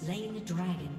Slain the dragon.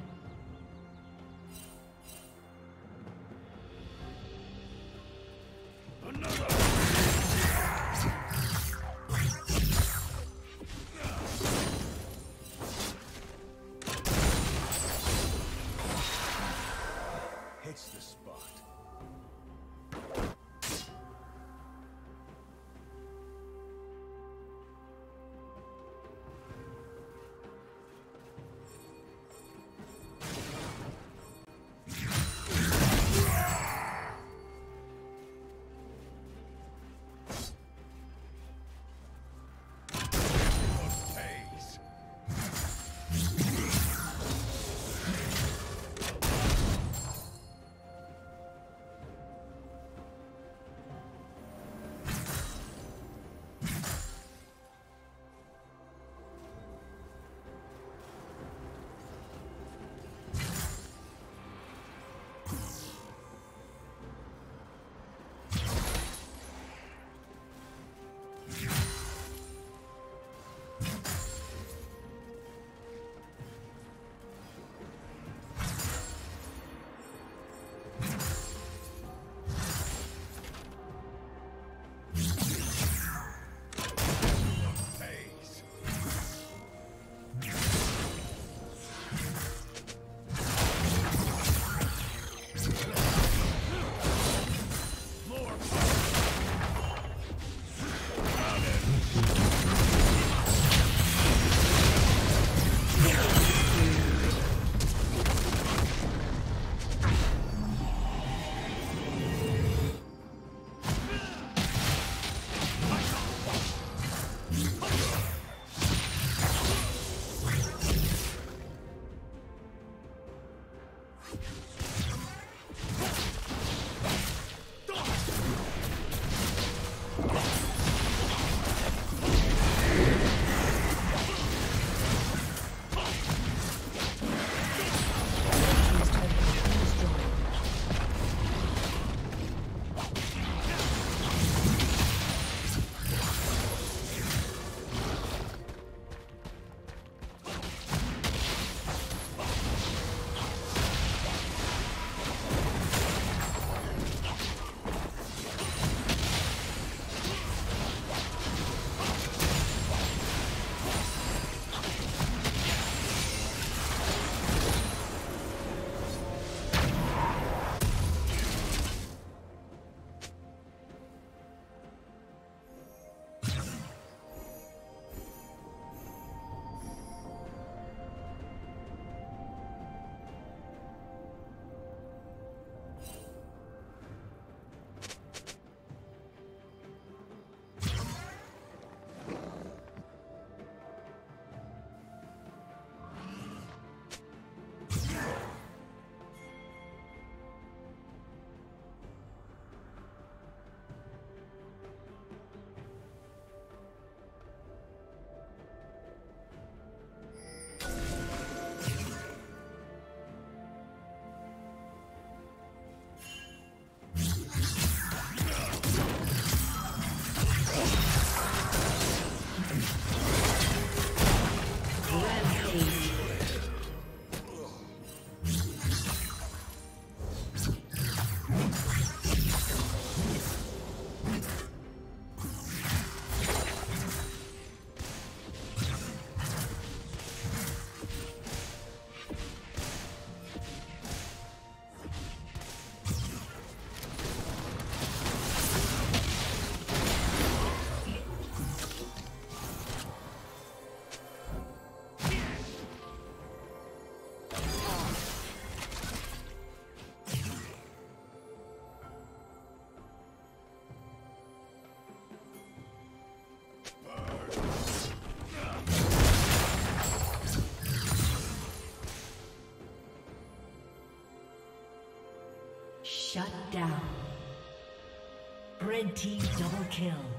Team double kill.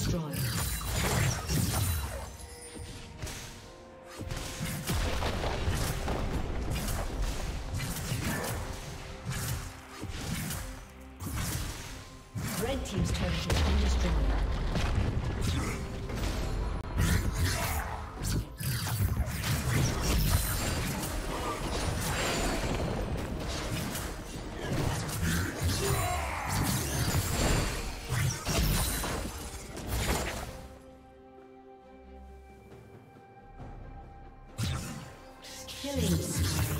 Destroyed. Killing spree.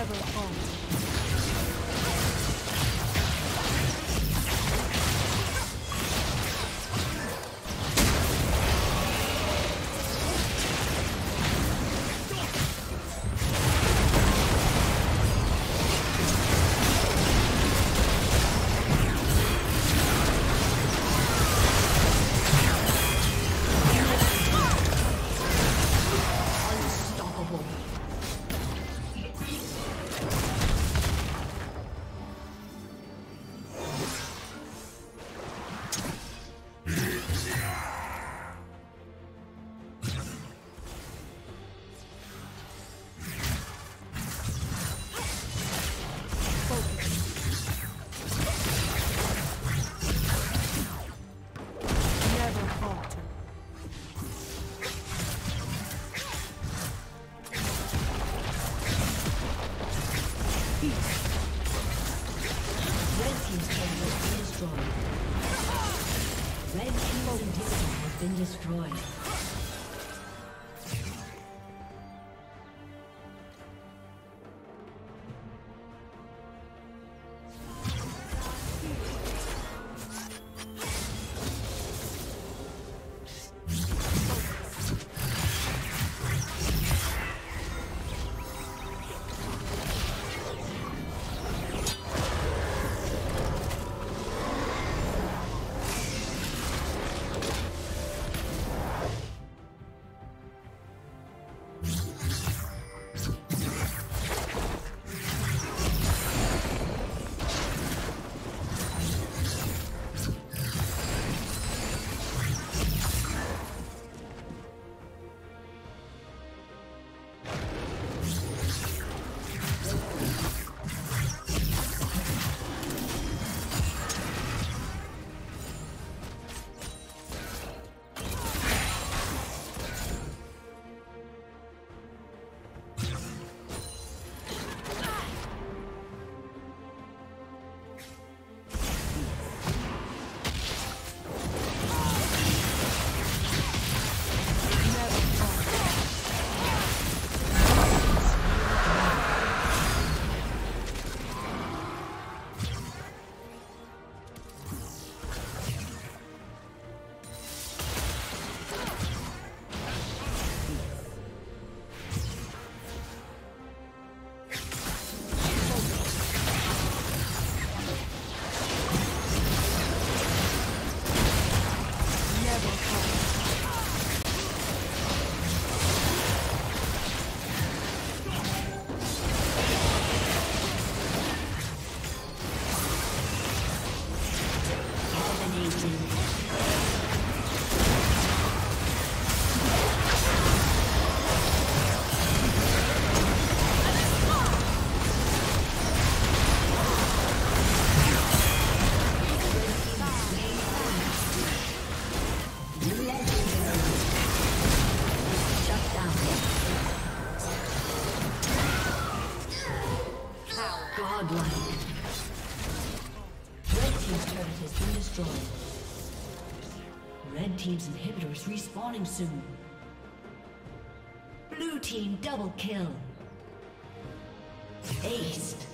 Never halt. Team's inhibitor is respawning soon. Blue Team double kill. Aced.